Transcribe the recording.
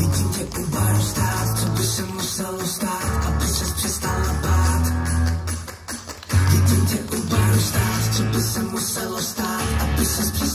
Vidím tě u baru stát, co by se muselo stát, aby se přestala bát. Vidím tě u baru stát, co by se muselo stát, aby se přestala